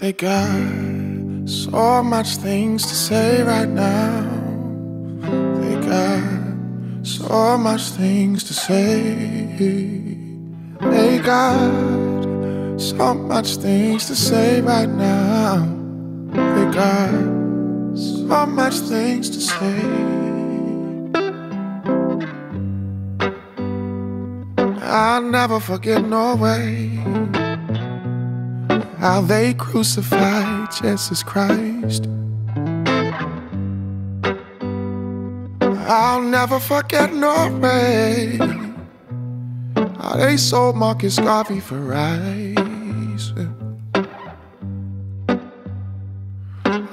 They got so much things to say right now. They got so much things to say. They got so much things to say right now. They got so much things to say. I'll never forget no way how they crucified Jesus Christ. I'll never forget no way, how they sold Marcus Garvey for rice.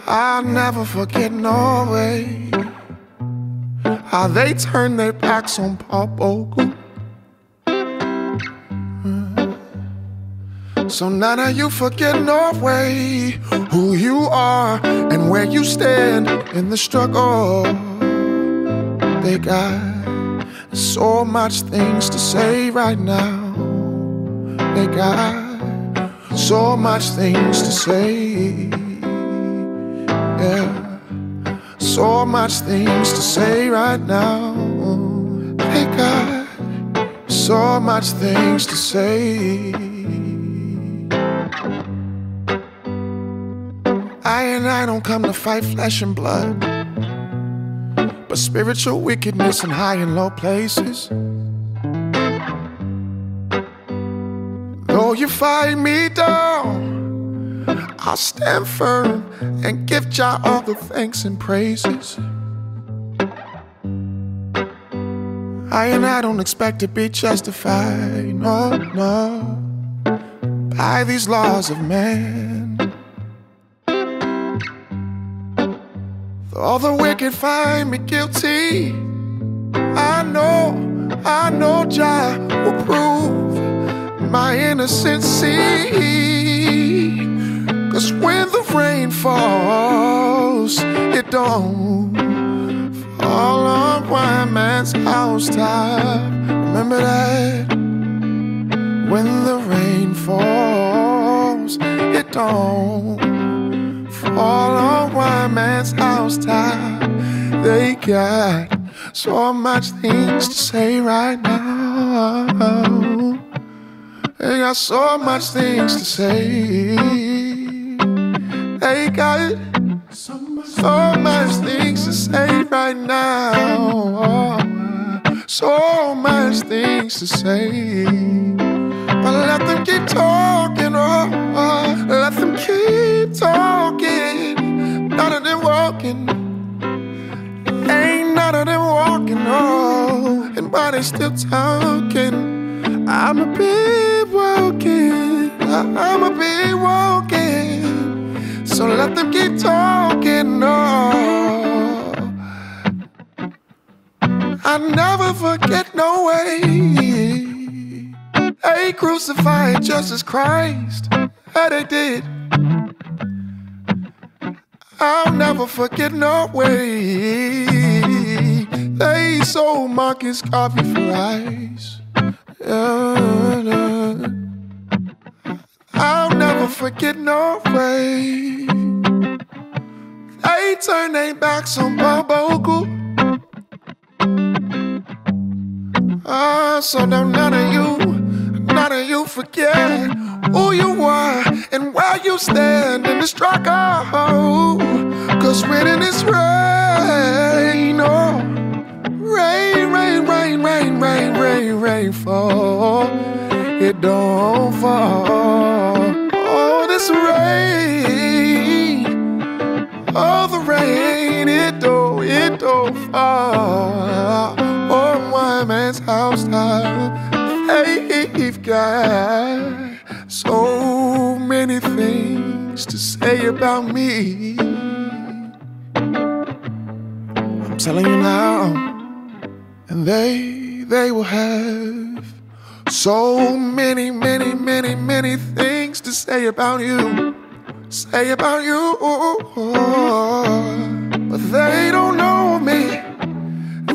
I'll never forget no way, how they turned their backs on Paul Bogle. So none of you forget no way who you are and where you stand in the struggle. They got so much things to say right now. They got so much things to say. Yeah, so much things to say right now. They got so much things to say. And I don't come to fight flesh and blood, but spiritual wickedness in high and low places. Though you fight me down, I'll stand firm and give Jah all the thanks and praises. I and I don't expect to be justified, no, no, by these laws of man. All the wicked find me guilty. I know, I know Jah will prove my innocence. Cause when the rain falls, it don't fall on one man's house top. Remember that? When the rain falls, it don't fall on one man's house top. They got so much things to say right now. They got so much things to say. They got so much things to say right now. So much things to say. But let them keep talking, none of them walking, and but they still talking. I'm a bit walking, I'm a bit walking. So let them keep talking, oh. I never forget no way. They crucified Jesus Christ. Yeah, they did. I'll never forget no way. Sold Marcus Garvey for ice. Yeah, I'll never forget no way. They turned their backs on Paul Bogle. Ah, so now none of you none of you forget who you are and where you stand in the struggle. Cause it is rain, fall, it don't fall. Oh, this rain, oh, the rain, it don't, it don't fall on one man's house top. They've got so many things to say about me. I'm telling you now, and they they will have so many, many, many, many things to say about you. Say about you. But they don't know me.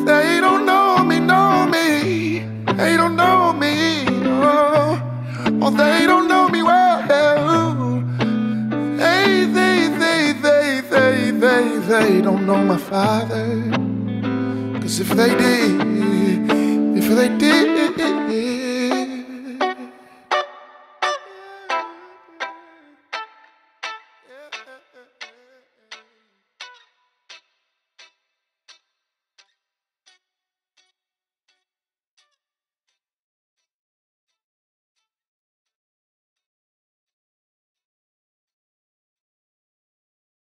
They don't know me, know me. They don't know me. Oh, oh they don't know me well. They, they, they, they, they, they, they don't know my father. Cause if they did, if they did,